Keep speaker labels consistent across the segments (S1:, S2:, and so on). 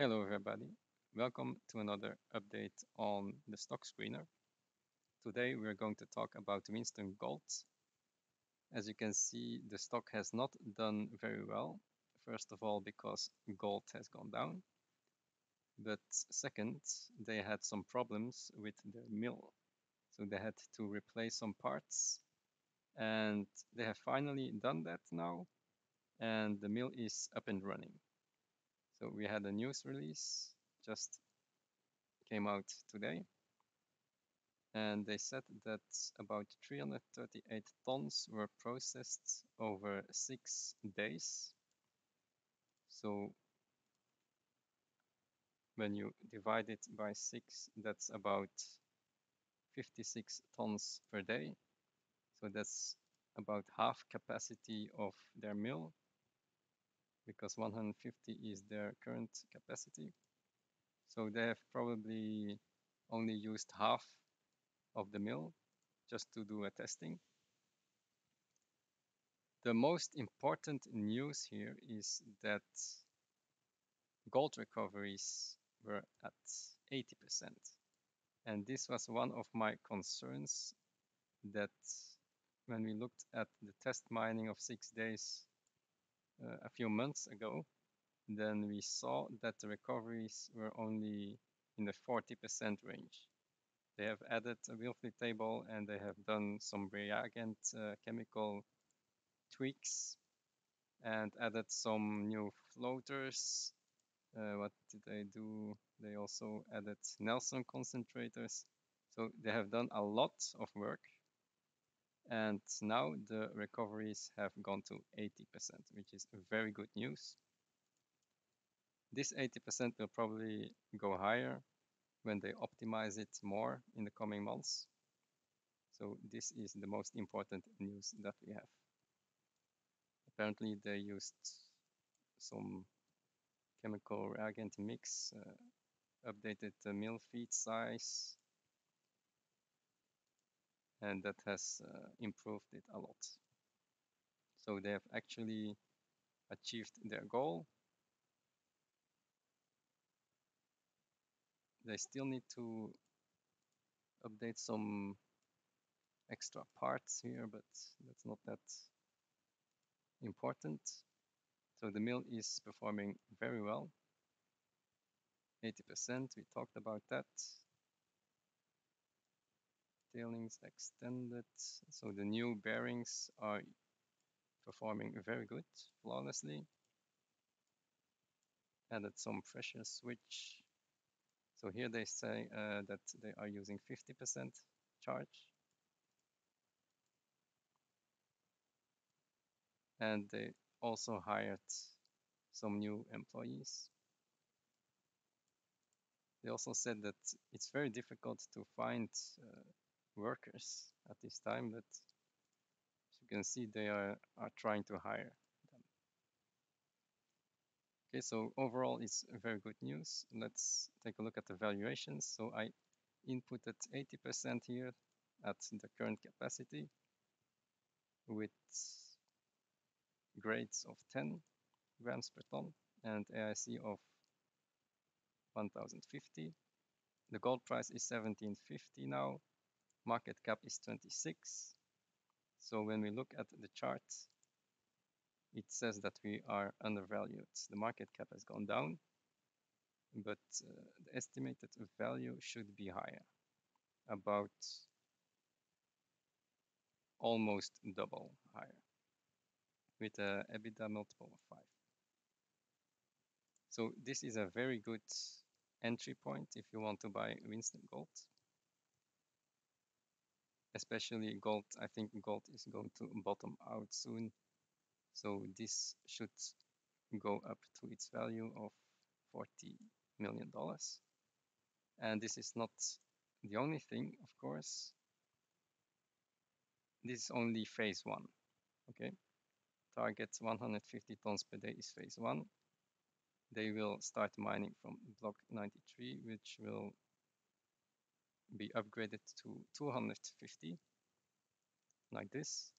S1: Hello everybody, welcome to another update on the stock screener. Today we're going to talk about Winston Gold. As you can see, the stock has not done very well. First of all, because gold has gone down. But second, they had some problems with their mill. So they had to replace some parts and they have finally done that now. And the mill is up and running. So we had a news release just came out today. And they said that about 338 tons were processed over six days. So when you divide it by six, that's about 56 tons per day. So that's about half capacity of their mill because 150 is their current capacity. So they have probably only used half of the mill just to do a testing. The most important news here is that gold recoveries were at 80%. And this was one of my concerns that when we looked at the test mining of six days a few months ago, then we saw that the recoveries were only in the 40% range. They have added a Wilfley table and they have done some reagent uh, chemical tweaks and added some new floaters. Uh, what did they do? They also added Knelson concentrators. So they have done a lot of work and now the recoveries have gone to 80%, which is very good news. This 80% will probably go higher when they optimize it more in the coming months. So this is the most important news that we have. Apparently they used some chemical reagent mix, uh, updated the mill feed size, and that has uh, improved it a lot. So they have actually achieved their goal. They still need to update some extra parts here, but that's not that important. So the mill is performing very well. 80%, we talked about that tailings extended. So the new bearings are performing very good, flawlessly. Added some pressure switch. So here they say uh, that they are using 50% charge. And they also hired some new employees. They also said that it's very difficult to find uh, workers at this time, but as you can see, they are, are trying to hire them. Okay, so overall, it's very good news. Let's take a look at the valuations. So I inputted 80% here at the current capacity with grades of 10 grams per ton and AISC of 1050. The gold price is 1750 now market cap is 26. So when we look at the chart, it says that we are undervalued. The market cap has gone down, but uh, the estimated value should be higher, about almost double higher, with a EBITDA multiple of 5. So this is a very good entry point if you want to buy Winston Gold especially gold. I think gold is going to bottom out soon. So this should go up to its value of 40 million dollars. And this is not the only thing, of course. This is only phase one. Okay. Target 150 tons per day is phase one. They will start mining from block 93, which will be upgraded to 250 like this.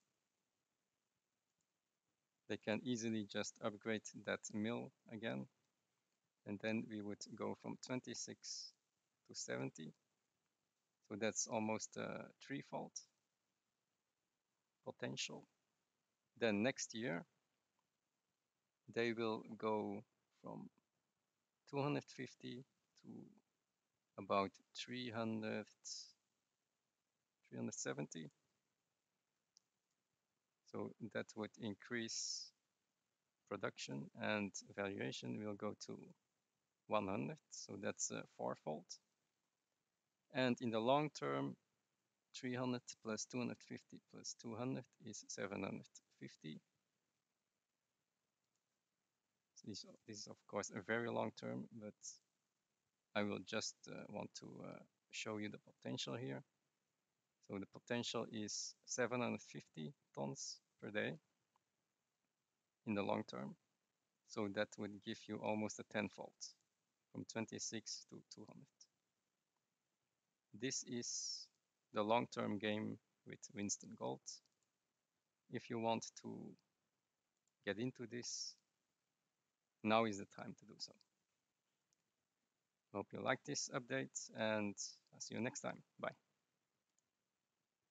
S1: They can easily just upgrade that mill again and then we would go from 26 to 70 so that's almost a threefold potential then next year they will go from 250 to about 300 370 so that would increase production and valuation will go to 100 so that's a fourfold. And in the long term 300 plus 250 plus 200 is 750 this, this is of course a very long term but I will just uh, want to uh, show you the potential here. So the potential is 750 tons per day in the long term. So that would give you almost a tenfold from 26 to 200 this is the long-term game with Winston Gold. If you want to get into this now is the time to do so hope you like this update and I'll see you next time. Bye